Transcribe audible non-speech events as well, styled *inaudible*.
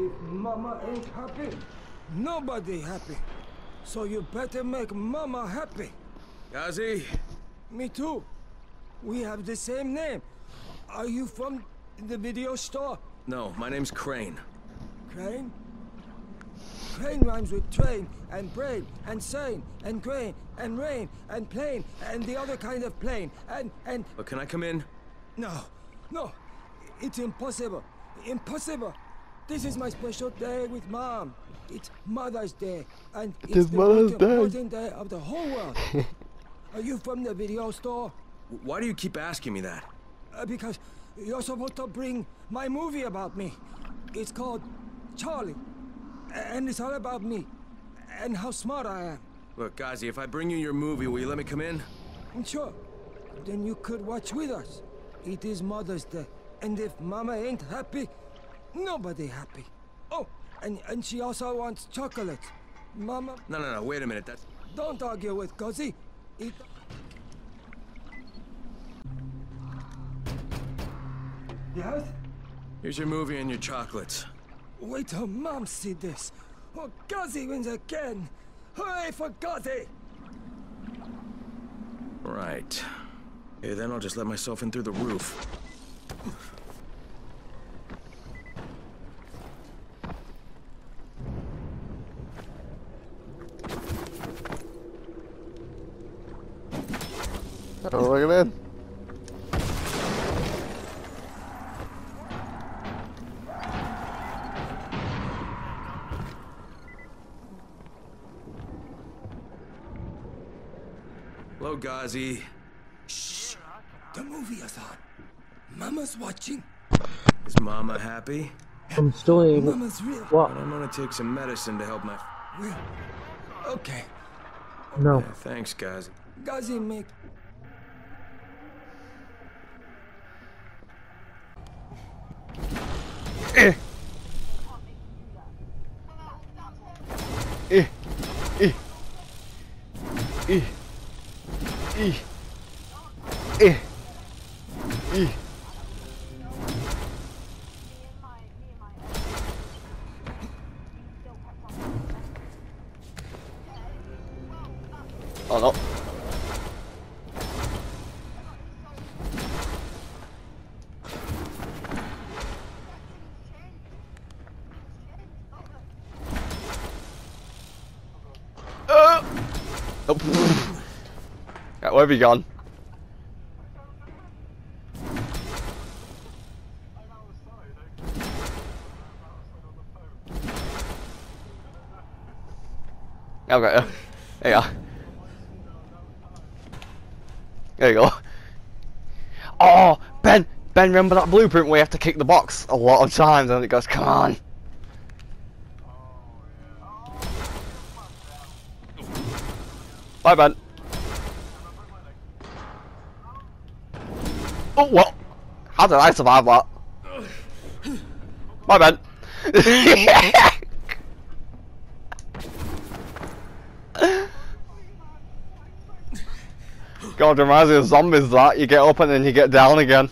If mama ain't happy, nobody happy. So you better make mama happy. Gazi, Me too. We have the same name. Are you from the video store? no, my name's Crane. Crane? Crane rhymes with train and brain and sane and grain and rain and plane and the other kind of plane and and But can I come in? no, no, it's impossible, impossible. This is my special day with mom. It's Mother's Day and it's is the Mother's most Day. important day of the whole world. *laughs* Are you from the video store? Why do you keep asking me that? Uh, because you're supposed to bring my movie about me. It's called Charlie. And it's all about me. And how smart I am. Look, Gazi, if I bring you your movie, will you let me come in? And sure, then you could watch with us. It is Mother's Day. And if Mama ain't happy, nobody happy. Oh, and, and she also wants chocolate. Mama, No, no, no, wait a minute. That's... don't argue with Gazi. It... Yes? Here's your movie and your chocolates. Wait till Mom see this. Oh, Gazi wins again. Hooray for Gazi! Right. Okay, then I'll just let myself in through the roof. Oh, look at that. Hello, Gazi. The movie is on. Mama's watching. Is Mama happy? I'm still able. Mama's real. What? I'm gonna take some medicine to help my... Real. Okay. No. Yeah, thanks, Gazi. Guzzy make... えええええええあの。*laughs* Oh. Where have you gone? Okay. *laughs* There you go. There you go. Oh, Ben, Ben, remember that blueprint where you have to kick the box a lot of times and it goes, come on. Bye, man. Oh, what? How did I survive that? Bye, man. *laughs* God, reminds me of zombies that. You get up and then you get down again.